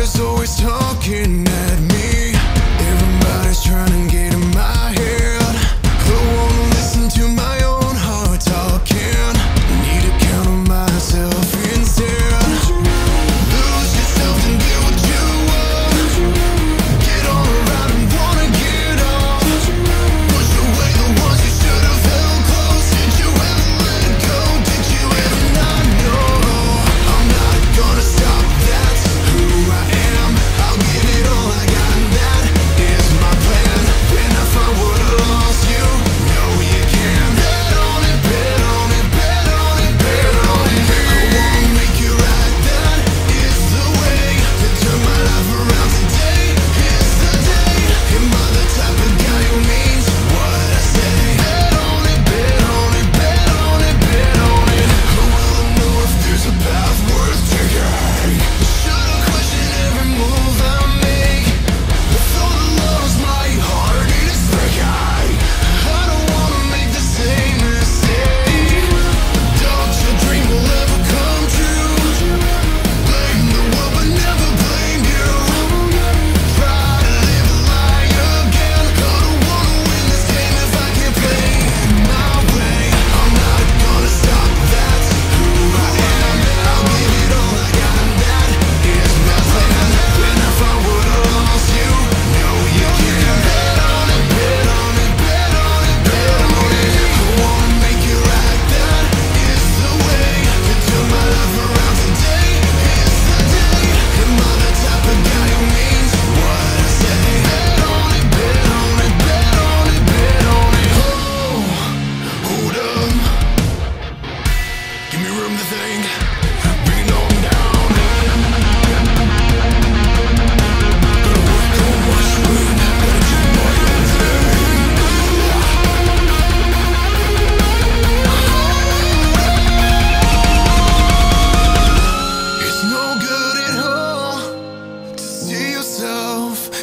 Haters always talking at me.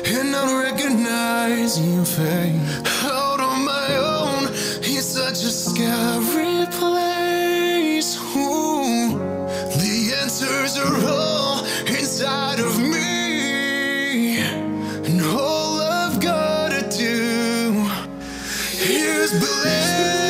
and i recognize recognizing your face. Out on my own, it's such a scary place. Ooh, the answers are all inside of me, and all I've gotta do is believe.